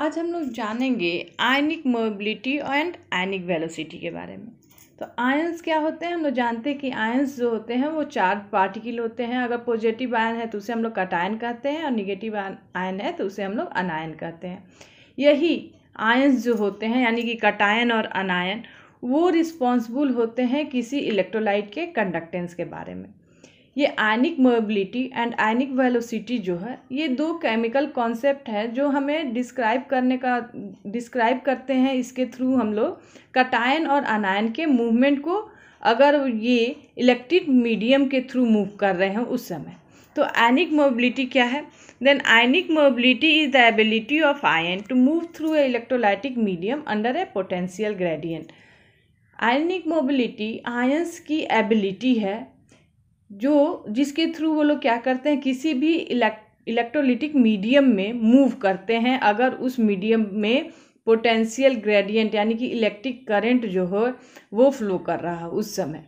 आज हम लोग जानेंगे ionic mobility and ionic velocity के बारे में। तो आयंस क्या होते हैं? हम लोग जानते हैं कि आयंस जो होते हैं, वो चार पार्टिकल होते हैं। अगर पॉजिटिव आयन है तो उसे हम लोग कटायन कहते हैं और निगेटिव आयन है तो उसे हम लोग अनायन कहते हैं। यही आयंस जो होते हैं, यानी कि कटायन और अनायन वो रिस्पॉन्सिबल होते हैं किसी इलेक्ट्रोलाइट के कंडक्टेंस के बारे में। ये ionic mobility and ionic velocity जो है, ये दो केमिकल कॉन्सेप्ट है जो हमें डिस्क्राइब करने का डिस्क्राइब करते हैं इसके थ्रू हम लोग कटायन और अनायन के मूवमेंट को अगर ये इलेक्ट्रिक मीडियम के थ्रू मूव कर रहे हैं उस समय। तो आयनिक मोबिलिटी क्या है? Then ionic mobility is the ability of ion to move through a electrolytic medium under a potential gradient ionic mobility ions की एबिलिटी है जो जिसके थ्रू वो लोग क्या करते हैं, किसी भी इलेक्ट इलेक्ट्रोलिटिक मीडियम में मूव करते हैं, अगर उस मीडियम में पोटेंशियल ग्रेडियंट यानी कि इलेक्ट्रिक करंट जो हो, वो फ्लो कर रहा है उस समय।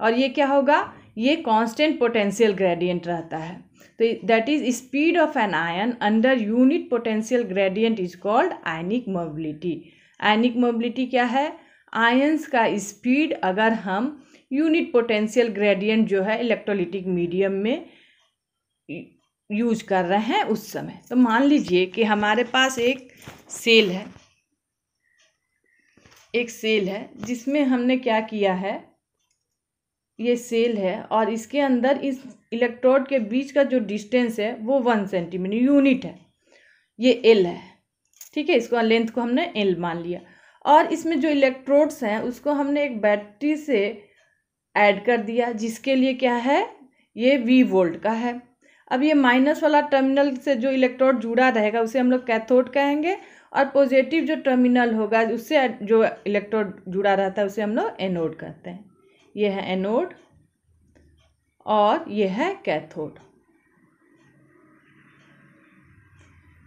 और ये क्या होगा? ये कांस्टेंट पोटेंशियल ग्रेडियंट रहता है। तो that is speed of an ion under unit potential gradient is called ionic mobility ionic mobility क्या है? आयंस का स्पीड अगर हम यूनिट पोटेंशियल ग्रेडियंट जो है इलेक्ट्रोलिटिक मीडियम में यूज़ कर रहे हैं उस समय। तो मान लीजिए कि हमारे पास एक सेल है, एक सेल है जिसमें हमने क्या किया है, ये सेल है और इसके अंदर इस इलेक्ट्रोड के बीच का जो डिस्टेंस है वो वन सेंटीमीटर यूनिट है, ये एल है, ठीक है? इसको लेंथ को हमने एल मान लिया। और इसमें जो इलेक्ट्रोड्स हैं उसको हमने एक बैटरी से ऐड कर दिया, जिसके लिए क्या है? ये वी वोल्ट का है। अब ये माइनस वाला टर्मिनल से जो इलेक्ट्रोड जुड़ा रहेगा, उसे हम लोग कैथोड कहेंगे और पॉजिटिव जो टर्मिनल होगा, उससे जो इलेक्ट्रोड जुड़ा रहता है, उसे हम लोग एनोड कहते हैं। ये है एनोड और ये है कैथोड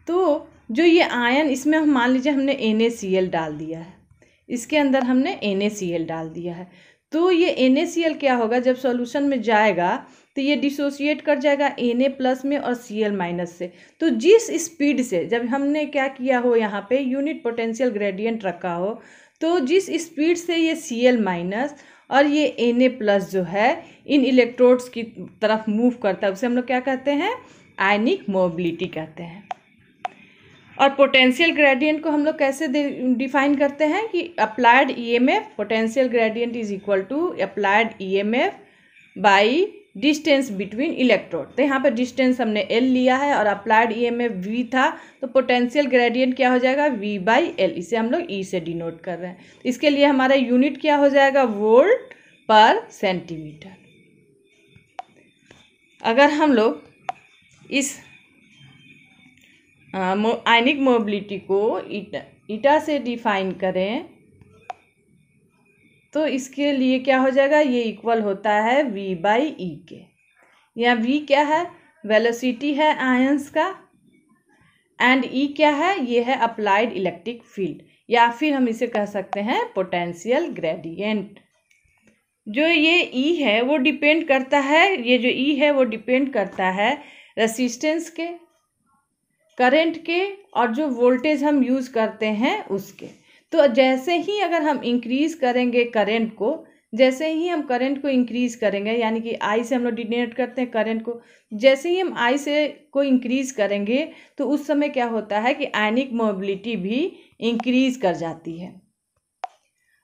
तो जो ये आयन इसमें हम मान लीजिए हमने एन डाल दिया है। इसके अंदर हमने एन डाल दिया है। तो ये एन क्या होगा? जब सॉल्यूशन में जाएगा तो ये डिसोसिएट कर जाएगा एन प्लस में और सी एल माइनस से। तो जिस स्पीड से, जब हमने क्या किया हो यहाँ पे यूनिट पोटेंशियल ग्रेडियंट रखा हो तो जिस स्पीड से ये सी एल माइनस और ये एन ए प्लस जो है, इन इलेक्ट्रोड्स की तरफ़ मूव करता है, उसे हम लोग क्या कहते हैं? आयनिक मोबिलिटी कहते हैं। और पोटेंशियल ग्रेडियंट को हम लोग कैसे डिफाइन करते हैं कि applied EMF potential gradient is equal to applied EMF by distance between electrode तो यहाँ पर डिस्टेंस हमने एल लिया है और अप्लाइड ईएमएफ वी था तो पोटेंशियल ग्रेडियंट क्या हो जाएगा? वी बाई एल इसे हम लोग ई से डिनोट कर रहे हैं। इसके लिए हमारा यूनिट क्या हो जाएगा? वोल्ट पर सेंटीमीटर अगर हम लोग इस आयनिक मोबिलिटी को ईटा ईटा से डिफाइन करें तो इसके लिए क्या हो जाएगा? ये इक्वल होता है वी बाई ई के। यहाँ वी क्या है? वेलोसिटी है आयंस का एंड ई e क्या है? ये है अप्लाइड इलेक्ट्रिक फ़ील्ड या फिर हम इसे कह सकते हैं पोटेंशियल ग्रेडियंट जो ये ई e है, वो डिपेंड करता है, ये जो ई e है, वो डिपेंड करता है रेसिस्टेंस के। करंट के और जो वोल्टेज हम यूज़ करते हैं उसके। तो जैसे ही अगर हम इंक्रीज़ करेंगे करंट को, जैसे ही हम करंट को इंक्रीज़ करेंगे, यानी कि आई से हम लोग डिनेट करते हैं करंट को, जैसे ही हम आई से को इंक्रीज़ करेंगे तो उस समय क्या होता है कि आयनिक मोबिलिटी भी इंक्रीज़ कर जाती है।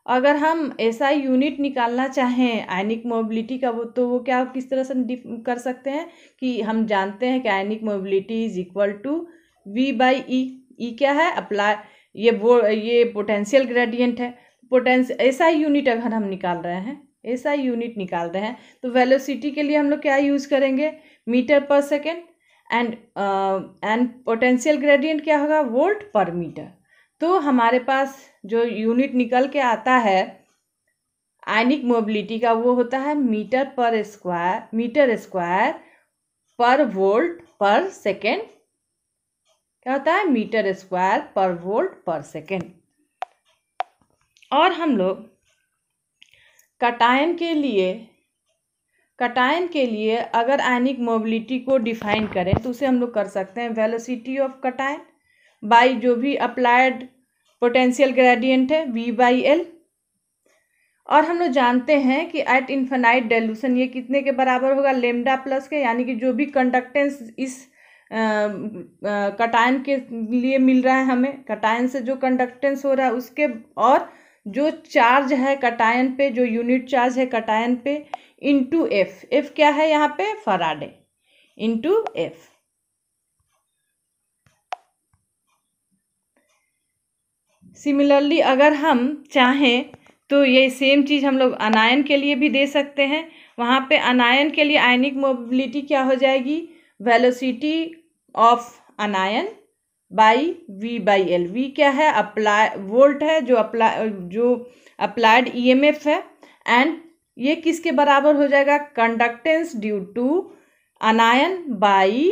अगर हम ऐसा यूनिट निकालना चाहें आयनिक मोबिलिटी का वो तो वो क्या, किस तरह से कर सकते हैं कि हम जानते हैं कि ionic mobility is equal to v by E E क्या है? अप्लाई ये वो, ये पोटेंशियल ग्रेडियंट है। पोटेंस ऐसा यूनिट अगर हम निकाल रहे हैं ऐसा यूनिट निकाल रहे हैं तो वेलोसिटी के लिए हम लोग क्या यूज़ करेंगे? मीटर पर second and and potential gradient क्या होगा? वोल्ट पर मीटर तो हमारे पास जो यूनिट निकल के आता है आयनिक मोबिलिटी का वो होता है मीटर पर स्क्वायर मीटर स्क्वायर पर वोल्ट पर सेकेंड क्या होता है मीटर स्क्वायर पर वोल्ट पर सेकेंड और हम लोग कटायन के लिए, कटायन के लिए अगर आयनिक मोबिलिटी को डिफाइन करें तो उसे हम लोग कर सकते हैं वेलोसिटी ऑफ़ कटायन बाई जो भी अप्लाइड पोटेंशियल ग्रेडियंट है वी बाई एल और हम लोग जानते हैं कि एट इन्फेनाइट डेल्यूशन ये कितने के बराबर होगा? लेमडा प्लस के, यानी कि जो भी कंडक्टेंस इस कटायन के लिए मिल रहा है हमें। कटायन से जो कंडक्टेंस हो रहा है, उसके और जो चार्ज है कटायन पे, जो यूनिट चार्ज है कटायन पे इनटू एफ़ एफ़ क्या है यहाँ पे? फराडे इनटू एफ़ सिमिलरली अगर हम चाहें तो ये सेम चीज़ हम लोग अनायन के लिए भी दे सकते हैं। वहाँ पे अनायन के लिए आयनिक मोबिलिटी क्या हो जाएगी? Velocity of anion by V by L V क्या है? अप्लाई वोल्ट है, जो अप्लाई जो अप्लाइड ईएमएफ है। एंड ये किसके बराबर हो जाएगा? Conductance due to anion by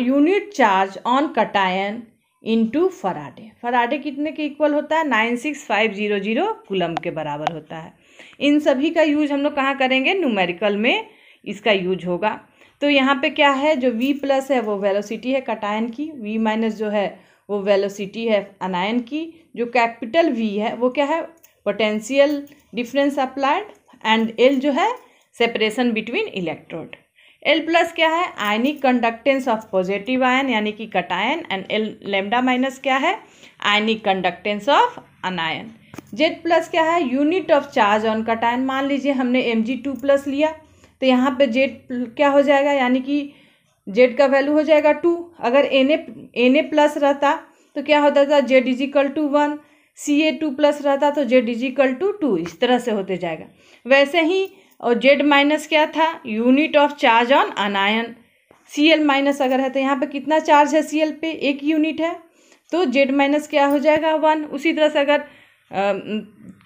unit charge on cation into Faraday Faraday कितने के इक्वल होता है? Nine six five zero zero coulomb के बराबर होता है। इन सभी का यूज़ हम लोग कहाँ करेंगे? न्यूमेरिकल में इसका यूज़ होगा। तो यहाँ पे क्या है? जो v प्लस है वो वेलोसिटी है कटायन की। V माइनस जो है वो वेलोसिटी है अनायन की। जो कैपिटल v है वो क्या है? Potential difference applied and l जो है separation between electrode L plus क्या है? Ionic conductance of positive ion यानी कि cation and L lambda minus क्या है? Ionic conductance of anion Z plus क्या है? Unit of charge on cation मान लीजिए हमने एम जी टू प्लस लिया। तो यहाँ पे जेड क्या हो जाएगा? यानी कि जेड का वैल्यू हो जाएगा टू अगर N A N A plus रहता तो क्या होता था? Z equal two one C A two plus रहता तो जेड इजिकल टू टू इस तरह से होते जाएगा। वैसे ही, और जेड माइनस क्या था? Unit of charge on anion C L minus अगर है तो यहाँ पे कितना चार्ज है सी एल पे? एक यूनिट है। तो जेड माइनस क्या हो जाएगा? वन उसी तरह से अगर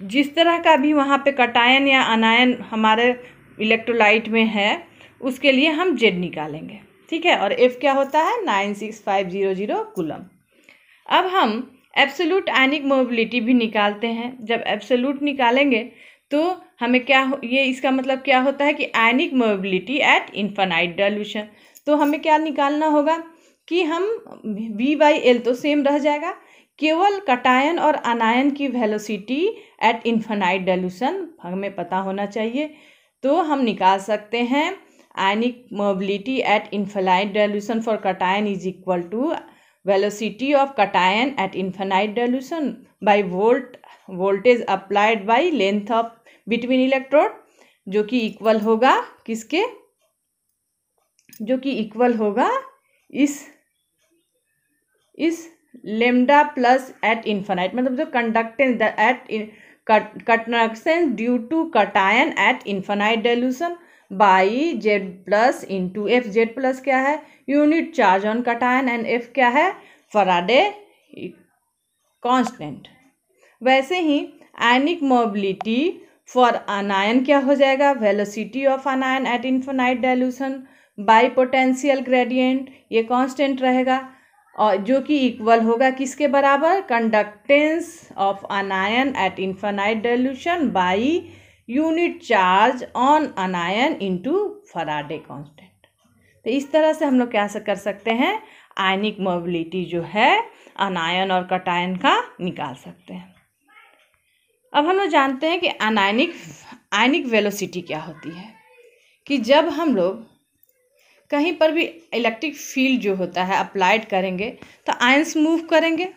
जिस तरह का भी वहाँ पे कटायन या अनायन हमारे इलेक्ट्रोलाइट में है, उसके लिए हम जेड निकालेंगे। ठीक है? और एफ़ क्या होता है? Nine six five zero zero coulomb अब हम एब्सोलूट आयनिक मोबिलिटी भी निकालते हैं। जब एब्सोलूट निकालेंगे तो हमें क्या ये इसका मतलब क्या होता है कि ionic mobility at infinite dilution तो हमें क्या निकालना होगा कि हम वी बाई एल तो सेम रह जाएगा। केवल कटायन और अनायन की वेलोसिटी एट इन्फानाइट डाइल्यूशन हमें पता होना चाहिए। तो हम निकाल सकते हैं ionic mobility at infinite dilution for cation is equal to velocity of cation at infinite dilution by volt voltage applied by length of between electrode जो कि इक्वल होगा किसके? जो कि इक्वल होगा इस इस लेमडा प्लस एट इन्फेनाइट मतलब जो conductance at conduction due to cation at infinite dilution by Z plus into F Z plus क्या है? Unit charge on cation and F क्या है? फराडे कांस्टेंट वैसे ही आयनिक मोबिलिटी फॉर अनायन क्या हो जाएगा? Velocity of anion at infinite dilution by potential gradient ये कांस्टेंट रहेगा। और जो कि इक्वल होगा किसके बराबर? Conductance of anion at infinite dilution by unit charge on anion into Faraday constant तो इस तरह से हम लोग क्या कर सकते हैं? आयनिक मोबिलिटी जो है अनायन और कटायन का निकाल सकते हैं। अब हम लोग जानते हैं कि अनायनिक आयनिक वेलोसिटी क्या होती है? कि जब हम लोग कहीं पर भी इलेक्ट्रिक फ़ील्ड जो होता है अप्लाइड करेंगे तो आयंस मूव करेंगे।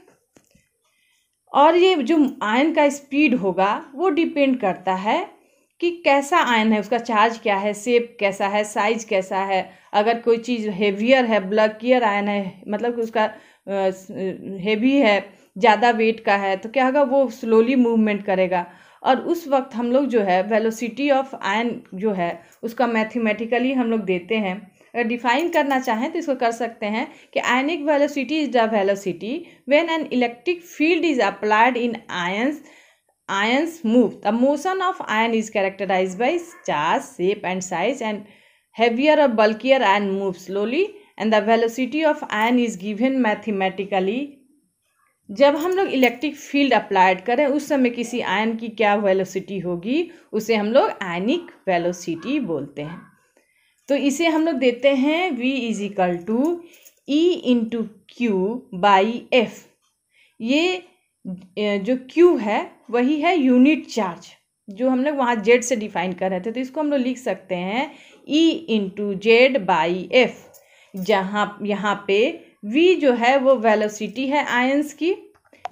और ये जो आयन का स्पीड होगा, वो डिपेंड करता है कि कैसा आयन है, उसका चार्ज क्या है सेप कैसा है साइज़ कैसा है। अगर कोई चीज़ हेवियर है ब्लकियर आयन है मतलब कि उसका हेवी है, ज़्यादा वेट का है तो क्या होगा, वो स्लोली मूवमेंट करेगा। और उस वक्त हम लोग जो है वेलोसिटी ऑफ़ आयन जो है, उसका मैथमेटिकली हम लोग देते हैं। डिफाइन करना चाहें तो इसको कर सकते हैं कि ionic velocity is the velocity when an electric field is applied in ions ions move the motion of ion is characterise by charge shape and size and heavier और bulkier ion move slowly and the velocity of ion is given mathematically जब हम लोग electric field applied करें, उस समय किसी ion की क्या वेलोसिटी होगी? उसे हम लोग आयनिक वेलोसिटी बोलते हैं। तो इसे हम लोग देते हैं v is equal to E into Q by F ये जो क्यू है, वही है यूनिट चार्ज जो हम लोग वहाँ जेड से डिफाइन कर रहे थे। तो इसको हम लोग लिख सकते हैं E into Z by F जहाँ, यहाँ पे वी जो है वो वेलोसिटी है आयंस की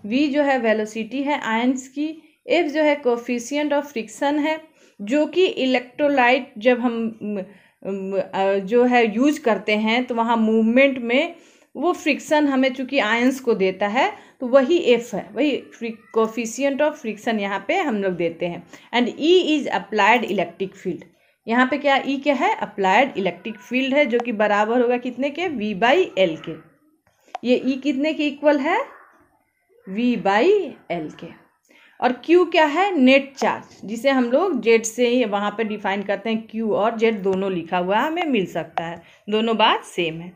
वी जो है वेलोसिटी है आयंस की एफ़ जो है कोफिशियंट ऑफ़ फ्रिक्शन है, जो कि इलेक्ट्रोलाइट जब हम जो है यूज़ करते हैं तो वहाँ मूवमेंट में वो फ्रिक्शन हमें चूँकि आयंस को देता है तो वही एफ़ है, वही कोफिशियंट ऑफ़ फ्रिक्शन यहाँ पे हम लोग देते हैं। And E is applied electric field यहाँ पे क्या ई e क्या है? अप्लाइड इलेक्ट्रिक फ़ील्ड है, जो कि बराबर होगा कितने के? वी बाई एल के। ये ई e कितने के इक्वल है? वी बाई एल के। और क्यू क्या है? नेट चार्ज जिसे हम लोग जेड से ही वहाँ पर डिफाइन करते हैं क्यू और जेड दोनों लिखा हुआ हमें मिल सकता है। दोनों बात सेम है।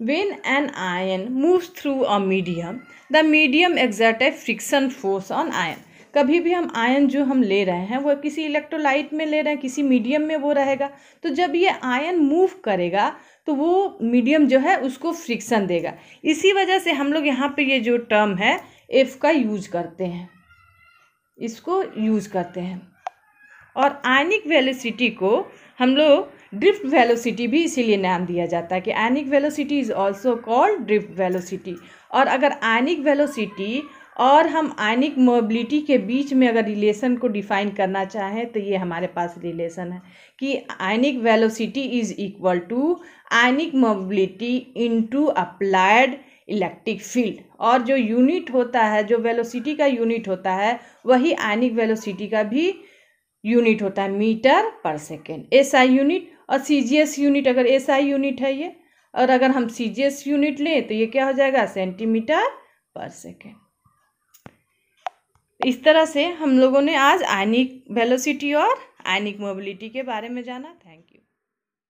When an ion moves through a medium the medium exert a friction force on ion कभी भी हम आयन जो हम ले रहे हैं, वो किसी इलेक्ट्रोलाइट में ले रहे हैं, किसी मीडियम में वो रहेगा। तो जब ये आयन मूव करेगा तो वो मीडियम जो है, उसको फ्रिक्शन देगा। इसी वजह से हम लोग यहाँ पे ये जो टर्म है एफ़ का यूज़ करते हैं। इसको यूज़ करते हैं। और आयनिक वेलोसिटी को हम लोग ड्रिफ्ट वेलोसिटी भी इसीलिए नाम दिया जाता है कि ionic velocity is also called drift velocity और अगर आयनिक वेलोसिटी और हम आयनिक मोबिलिटी के बीच में अगर रिलेशन को डिफाइन करना चाहें तो ये हमारे पास रिलेशन है कि ionic velocity is equal to ionic mobility into applied electric field और जो यूनिट होता है, जो वेलोसिटी का यूनिट होता है, वही आयनिक वेलोसिटी का भी यूनिट होता है मीटर पर सेकेंड एस आई यूनिट और सी जी एस यूनिट अगर एस आई यूनिट है ये, और अगर हम सी जी एस यूनिट लें तो ये क्या हो जाएगा? सेंटीमीटर पर सेकेंड इस तरह से हम लोगों ने आज आयनिक वेलोसिटी और आयनिक मोबिलिटी के बारे में जाना।